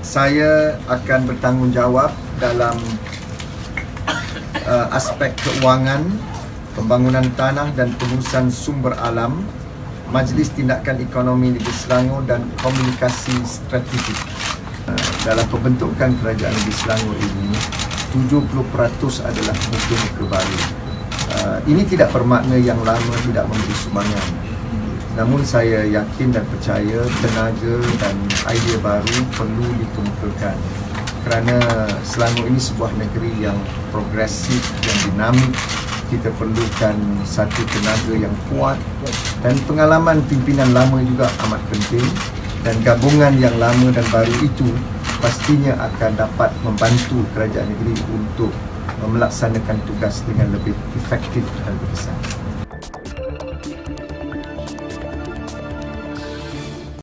Saya akan bertanggungjawab dalam uh, aspek keuangan, pembangunan tanah dan pengurusan sumber alam, Majlis Tindakan Ekonomi Negeri Selangor dan Komunikasi Strategik. Uh, dalam pembentukan Kerajaan Negeri Selangor ini, 70% adalah muka-muka baru. Uh, ini tidak bermakna yang lama tidak memberi sumbangan. Namun saya yakin dan percaya tenaga dan idea baru perlu dikemukakan kerana Selangor ini sebuah negeri yang progresif, yang dinamik kita perlukan satu tenaga yang kuat dan pengalaman pimpinan lama juga amat penting dan gabungan yang lama dan baru itu pastinya akan dapat membantu kerajaan negeri untuk melaksanakan tugas dengan lebih efektif dan besar.